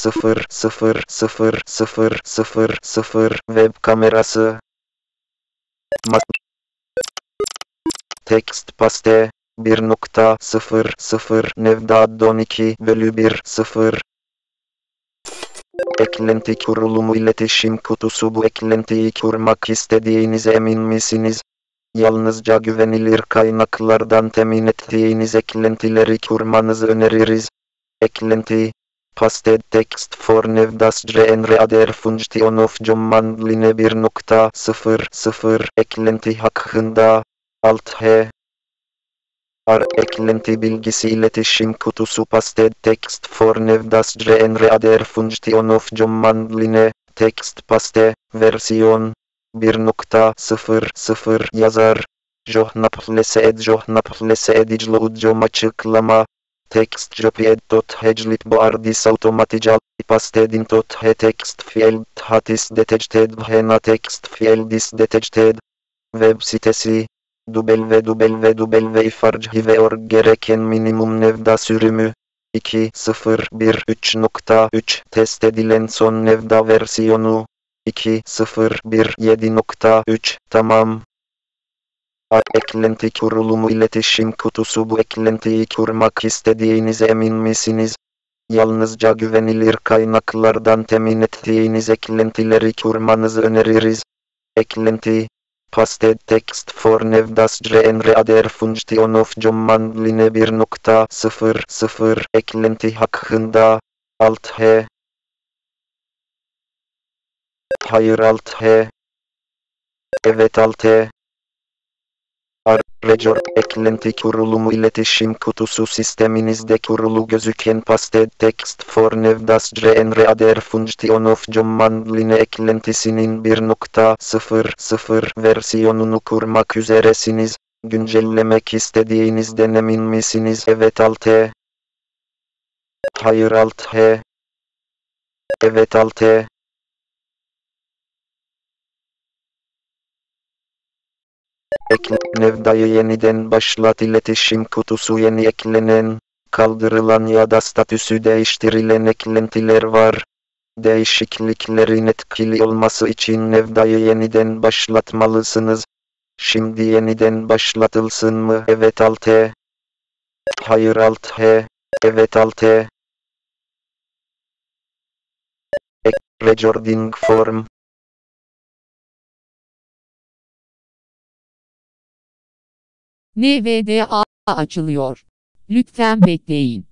0 0 0 0 0 0 web kamerası Mas Text paste 1.00 Nevdad 12 bölü 1 0 Eklenti kurulumu iletişim kutusu bu eklentiyi kurmak istediğinize emin misiniz? Yalnızca güvenilir kaynaklardan temin ettiğiniz eklentileri kurmanızı öneririz. Eklenti Pasted text for nevdas genre der function of commandline 1.00 eklenti hakkında. Alt H. Ar eklenti bilgisi iletişim kutusu pasted text for nevdas genre der function of commandline text paste versiyon. 1.00 yazar. Johnaplese ed Johnaplese ediclo ucom açıklama Text jped.heclit boardis automatical pastedin tot he text field hatis detected hena text fieldis detected Web sitesi www.ifarchive.org gereken minimum nevda sürümü 2.0.1.3.3 test edilen son nevda versiyonu 2.0.1.7.3 tamam eklenti kurulumu iletişim kutusu bu eklentiyi kurmak istediğinize emin misiniz? Yalnızca güvenilir kaynaklardan temin ettiğiniz eklentileri kurmanızı öneririz. Eklenti Pasted text for nevdas genre der function of commandline 1.00 eklenti hakkında Alt H Hayır Alt H Evet Alt H Arpejor eklenti kurulumu iletişim kutusu sisteminizde kurulu gözüken pasted text for nevdas genre der function of commandline eklentisinin 1.00 versiyonunu kurmak üzeresiniz. Güncellemek istediğinizden emin misiniz? Evet Alt H. Hayır Alt H. Evet Alt H. Ekle Nevda'yı yeniden başlat iletişim kutusu yeni eklenen, kaldırılan ya da statüsü değiştirilen eklentiler var. Değişikliklerin etkili olması için Nevda'yı yeniden başlatmalısınız. Şimdi yeniden başlatılsın mı? Evet Alt H. Hayır Alt H. Evet Alt. Ek Recording form. NVDA açılıyor. Lütfen bekleyin.